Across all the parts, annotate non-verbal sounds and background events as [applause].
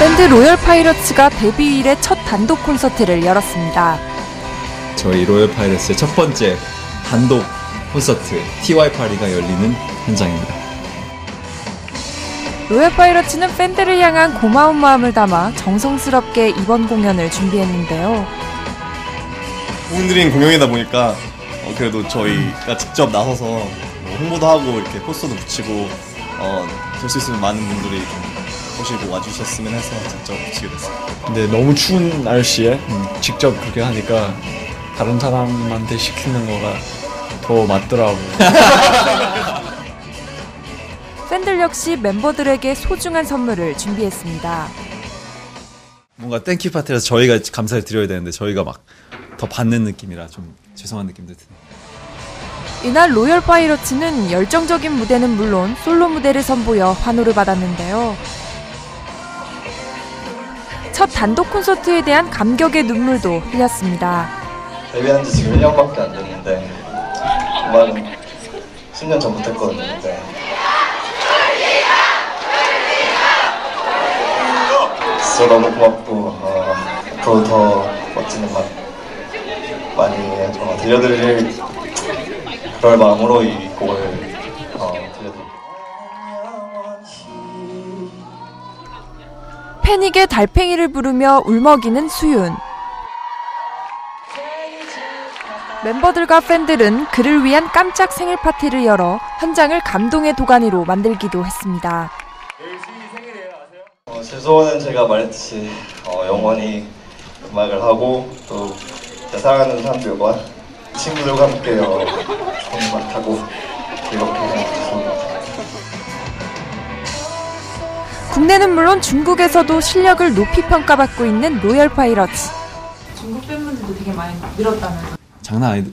밴드 로열 파이러츠가 데뷔 이래 첫 단독 콘서트를 열었습니다. 저희 로열 파이러스의 첫 번째 단독 콘서트 TY 파리가 열리는 현장입니다. 로열 파이러츠는 팬들을 향한 고마운 마음을 담아 정성스럽게 이번 공연을 준비했는데요. 국민들인 공연이다 보니까 어, 그래도 저희가 직접 나서서 뭐 홍보도 하고 이렇게 포스터도 붙이고 어, 될 수 있으면 많은 분들이 좀 보시고 와주셨으면 해서 직접 붙이게 됐어요. 근데 너무 추운 날씨에 직접 그렇게 하니까 다른 사람한테 시키는 거가 더 맞더라고. [laughs] 팬들 역시 멤버들에게 소중한 선물을 준비했습니다. 뭔가 thank you 파티라서 저희가 감사를 드려야 되는데 저희가 막 더 받는 느낌이라 좀 죄송한 느낌도 드네요. 이날 로열 파이러츠는 열정적인 무대는 물론 솔로 무대를 선보여 환호를 받았는데요. 첫 단독 콘서트에 대한 감격의 눈물도 흘렸습니다. 데뷔한 지 지금 1년밖에 안 됐는데 음악은 10년 전부터 했거든요. 근데 진짜 너무 고맙고 어, 앞으로 더 멋진 음악 많이 어, 들려드릴 그럴 마음으로 이 곡을 패닉의 달팽이를 부르며 울먹이는 수윤. 멤버들과 팬들은 그를 위한 깜짝 생일 파티를 열어 현장을 감동의 도가니로 만들기도 했습니다. 어, 제 소원은 제가 말했듯이 어, 영원히 음악을 하고 또 사랑하는 사람들과 친구들과 함께 어, 좋은 음악 하고 이렇게 국내는 물론 중국에서도 실력을 높이 평가받고 있는 로열 파이러츠. 중국 팬분들도 되게 많이 늘었다면서. 장난 아니.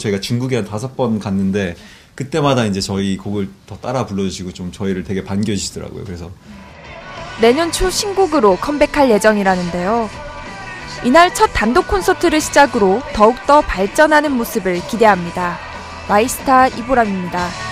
저희가 [laughs] 중국에 한 다섯 번 갔는데 그때마다 이제 저희 곡을 더 따라 불러주시고 좀 저희를 되게 반겨주시더라고요. 그래서 내년 초 신곡으로 컴백할 예정이라는데요. 이날 첫 단독 콘서트를 시작으로 더욱더 발전하는 모습을 기대합니다. 마이스타 이보람입니다.